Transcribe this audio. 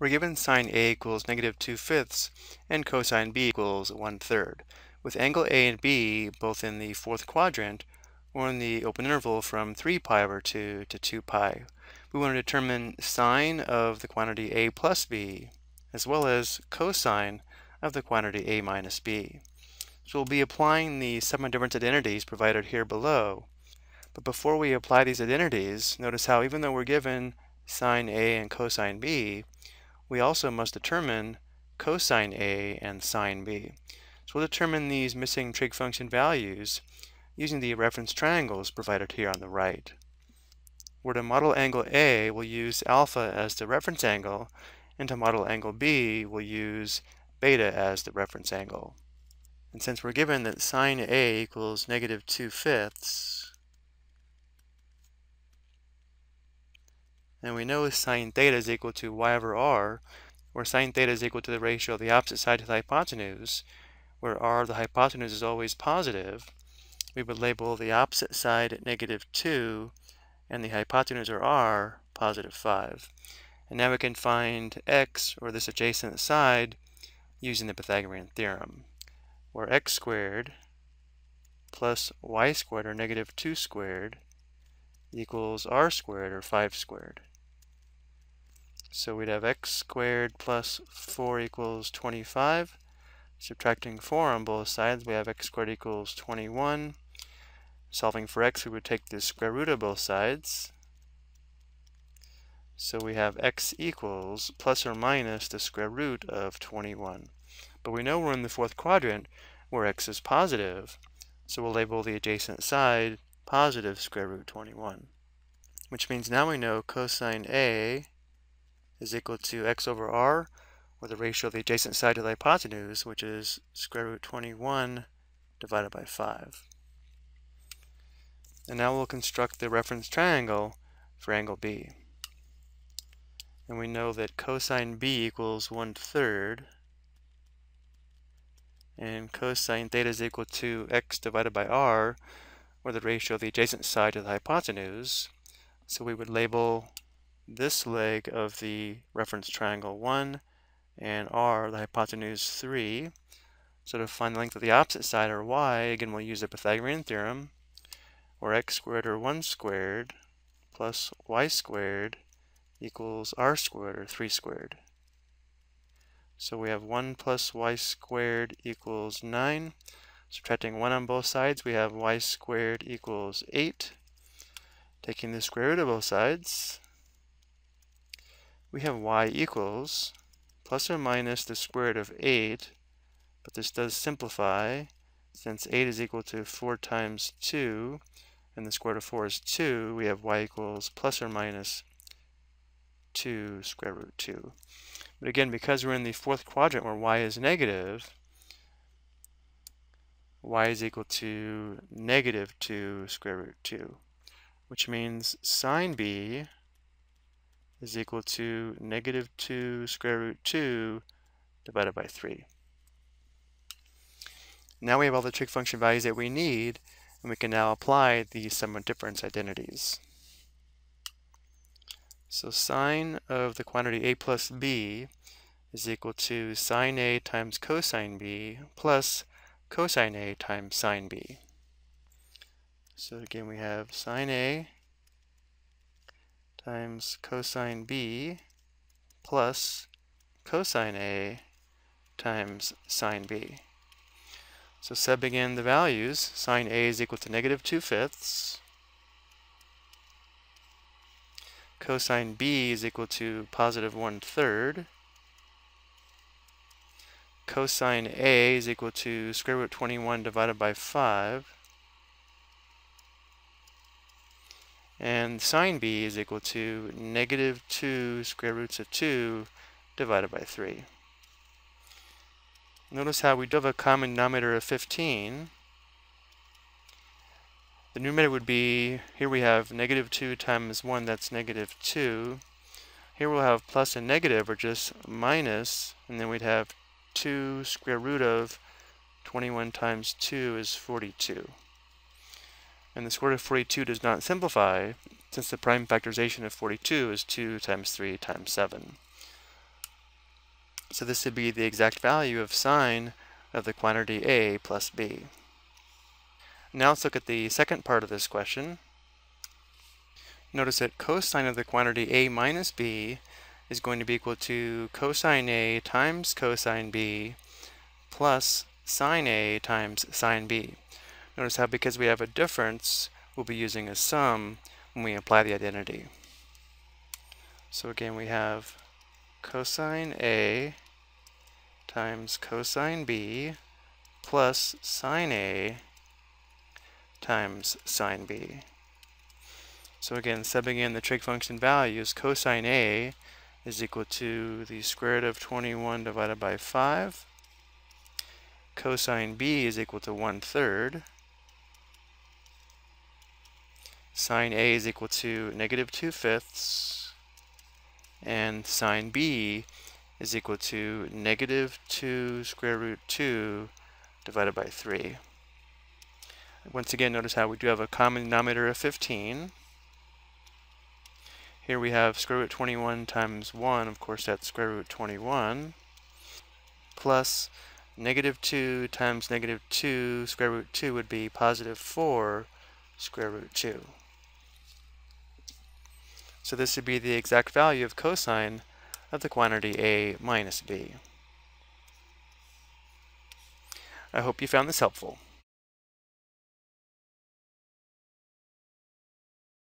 We're given sine A equals negative 2 fifths and cosine B equals 1 third, with angle A and B both in the fourth quadrant or in the open interval from 3 pi over 2 to 2 pi. We want to determine sine of the quantity A plus B as well as cosine of the quantity A minus B. So we'll be applying the sum of difference identities provided here below. But before we apply these identities, notice how even though we're given sine A and cosine B, we also must determine cosine A and sine B. So we'll determine these missing trig function values using the reference triangles provided here on the right. Where to model angle A, we'll use alpha as the reference angle, and to model angle B, we'll use beta as the reference angle. And since we're given that sine A equals negative 2 fifths, And we know sine theta is equal to y over r, where sine theta is equal to the ratio of the opposite side to the hypotenuse, where r, the hypotenuse, is always positive. We would label the opposite side at negative 2 and the hypotenuse, or r, positive 5. And now we can find x, or this adjacent side, using the Pythagorean theorem, where x squared plus y squared, or negative 2 squared, equals r squared, or 5 squared. So we'd have x squared plus 4 equals 25. Subtracting 4 on both sides, we have x squared equals 21. Solving for x, we would take the square root of both sides. So we have x equals plus or minus the square root of 21. But we know we're in the fourth quadrant where x is positive, so we'll label the adjacent side positive square root 21. Which means now we know cosine A is equal to x over r, or the ratio of the adjacent side to the hypotenuse, which is square root 21 divided by 5. And now we'll construct the reference triangle for angle B. And we know that cosine B equals 1 third, and cosine theta is equal to x divided by r, or the ratio of the adjacent side to the hypotenuse. So we would label this leg of the reference triangle 1 and r, the hypotenuse 3. So to find the length of the opposite side, or y, again we'll use the Pythagorean theorem, or x squared or 1 squared plus y squared equals r squared or 3 squared. So we have 1 plus y squared equals 9. Subtracting 1 on both sides, we have y squared equals 8. Taking the square root of both sides, we have y equals plus or minus the square root of 8, but this does simplify since 8 is equal to 4 times 2, and the square root of 4 is 2, we have y equals plus or minus 2 square root 2. But again, because we're in the fourth quadrant where y is negative, y is equal to negative 2 square root 2, which means sine b is equal to negative 2 square root 2 divided by 3. Now we have all the trig function values that we need, and we can now apply the sum of difference identities. So sine of the quantity a plus b is equal to sine a times cosine b plus cosine a times sine b. So again we have sine a times cosine b plus cosine a times sine b. So subbing in the values, sine a is equal to negative 2 fifths, cosine b is equal to positive 1 third, cosine a is equal to square root 21 divided by 5, And sine b is equal to negative 2 square roots of 2 divided by 3. Notice how we do have a common denominator of 15. The numerator would be, here we have negative 2 times 1, that's negative 2. Here we'll have plus and negative, or just minus, and then we'd have 2 square root of 21 times 2 is 42 and the square root of 42 does not simplify since the prime factorization of 42 is 2 times 3 times 7. So this would be the exact value of sine of the quantity A plus B. Now let's look at the second part of this question. Notice that cosine of the quantity A minus B is going to be equal to cosine A times cosine B plus sine A times sine B. Notice how because we have a difference, we'll be using a sum when we apply the identity. So again, we have cosine A times cosine B plus sine A times sine B. So again, subbing in the trig function values, cosine A is equal to the square root of 21 divided by 5. Cosine B is equal to 1 third. Sine A is equal to negative 2 fifths. And sine B is equal to negative 2 square root 2 divided by 3. Once again, notice how we do have a common denominator of 15. Here we have square root 21 times 1, of course that's square root 21, plus negative 2 times negative 2 square root 2 would be positive 4 square root 2. So this would be the exact value of cosine of the quantity a minus b. I hope you found this helpful.